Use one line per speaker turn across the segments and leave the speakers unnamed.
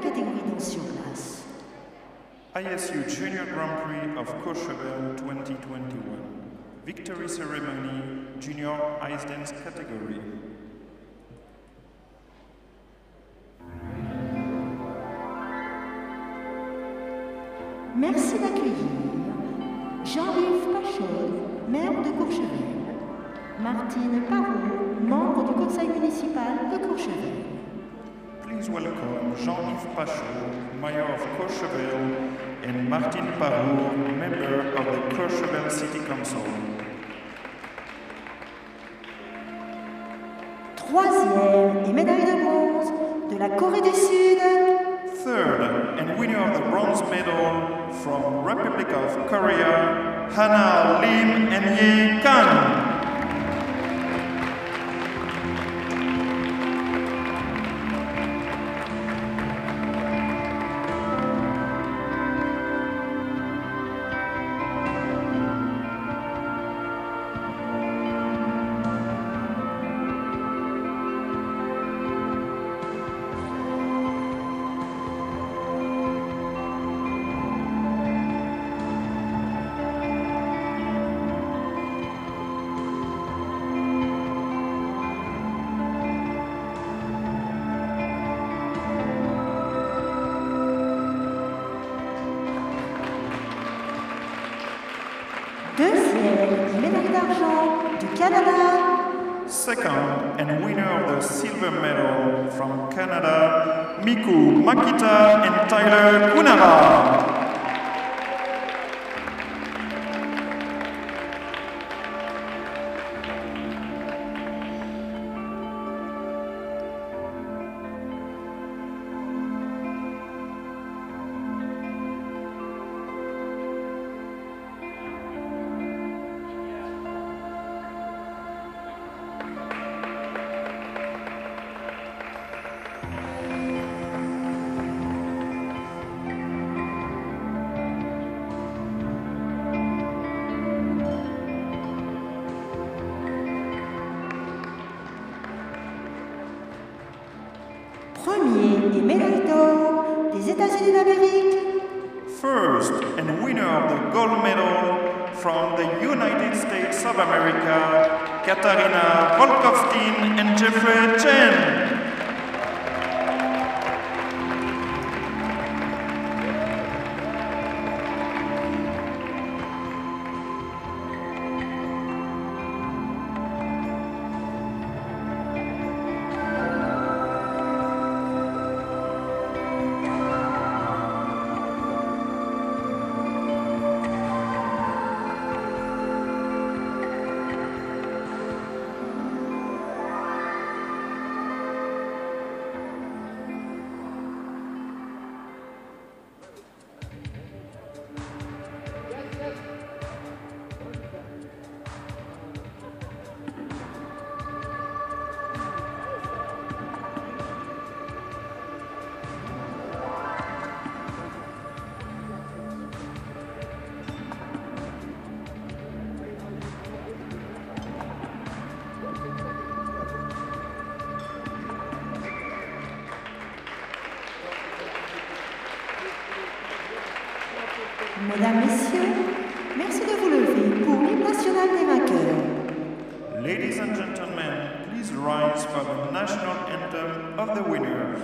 catégorie danse sur glace.
ISU Junior Grand Prix of Courchevel 2021. Victory Ceremony, Junior Ice Dance category.
Merci d'accueillir Jean-Yves Pachol, maire de Courchevel, Martine Parot,
welcome Jean-Yves Pachot, Mayor of Courchevel, and Martine Parot, member of the Courchevel City Council.
Troisième et médaille de bronze de la Corée du Sud,
Third, and winner of the bronze medal from Republic of Korea, Hana Lim and Ye Kang.
Médaille d'argent du Canada,
Second, and winner of the silver medal from Canada, Miku Makita and Tyler Kunara.
Des États-Unis d'Amérique,
First, and winner of the gold medal from the United States of America, Katarina Volkovstin and Jeffrey Chen.
Mesdames, Messieurs, merci de vous lever pour l'hymne national des vainqueurs.
Ladies and gentlemen, please rise for the national anthem of the winners.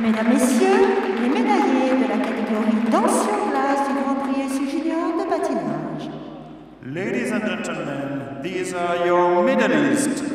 Mesdames, Messieurs, les médaillés de la catégorie danse sur glace du Grand Prix SU Junior de patinage.
Ladies and gentlemen, these are your medalists